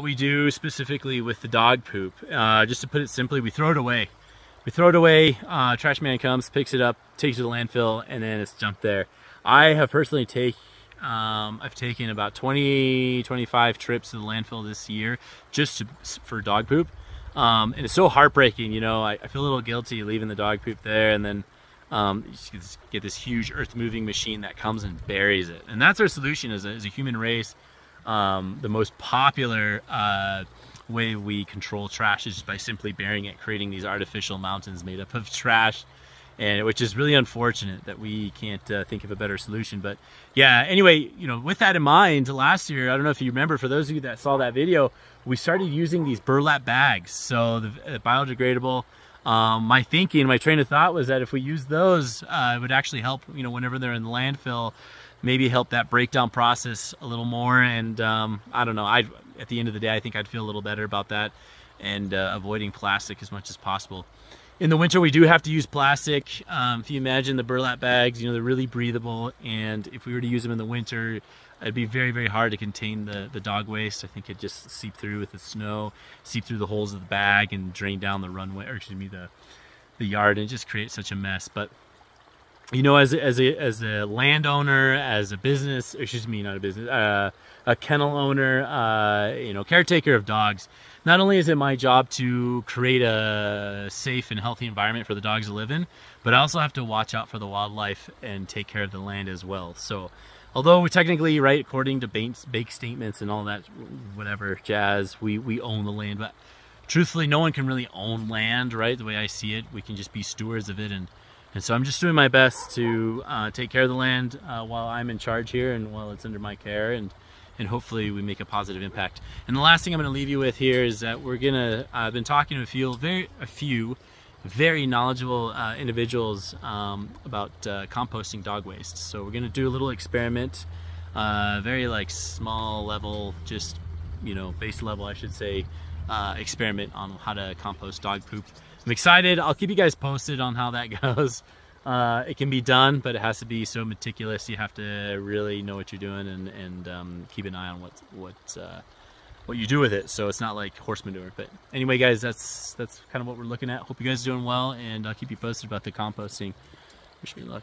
What we do specifically with the dog poop, uh, just to put it simply, we throw it away. We throw it away, uh, trash man comes, picks it up, takes it to the landfill, and then it's dumped there. I have personally take, um, I've taken about 20, 25 trips to the landfill this year just to, for dog poop. Um, and it's so heartbreaking, you know, I, I, feel a little guilty leaving the dog poop there and then um, you get this huge earth moving machine that comes and buries it. And that's our solution as a, as a human race um, the most popular uh, way we control trash is by simply burying it, creating these artificial mountains made up of trash, and which is really unfortunate that we can't uh, think of a better solution. But yeah, anyway, you know, with that in mind, last year, I don't know if you remember, for those of you that saw that video, we started using these burlap bags. So the uh, biodegradable. Um, my thinking, my train of thought was that if we use those, uh, it would actually help, you know, whenever they're in the landfill, maybe help that breakdown process a little more. And um, I don't know, I at the end of the day, I think I'd feel a little better about that and uh, avoiding plastic as much as possible. In the winter, we do have to use plastic. Um, if you imagine the burlap bags, you know, they're really breathable. And if we were to use them in the winter, it'd be very, very hard to contain the, the dog waste. I think it'd just seep through with the snow, seep through the holes of the bag and drain down the runway, or excuse me, the, the yard and just create such a mess. But you know, as as a as a landowner, as a business, excuse me, not a business, uh, a kennel owner, uh, you know, caretaker of dogs. Not only is it my job to create a safe and healthy environment for the dogs to live in, but I also have to watch out for the wildlife and take care of the land as well. So, although we technically, right, according to bank statements and all that, whatever jazz, we we own the land, but truthfully, no one can really own land, right? The way I see it, we can just be stewards of it and and so I'm just doing my best to uh, take care of the land uh, while I'm in charge here and while it's under my care and and hopefully we make a positive impact. And the last thing I'm going to leave you with here is that we're gonna I've been talking to a few very a few very knowledgeable uh, individuals um, about uh, composting dog waste. So we're gonna do a little experiment, uh, very like small level, just you know base level I should say, uh, experiment on how to compost dog poop. I'm excited. I'll keep you guys posted on how that goes. Uh, it can be done, but it has to be so meticulous. You have to really know what you're doing and, and um, keep an eye on what what uh, what you do with it. So it's not like horse manure. But anyway, guys, that's that's kind of what we're looking at. Hope you guys are doing well, and I'll keep you posted about the composting. Wish me luck.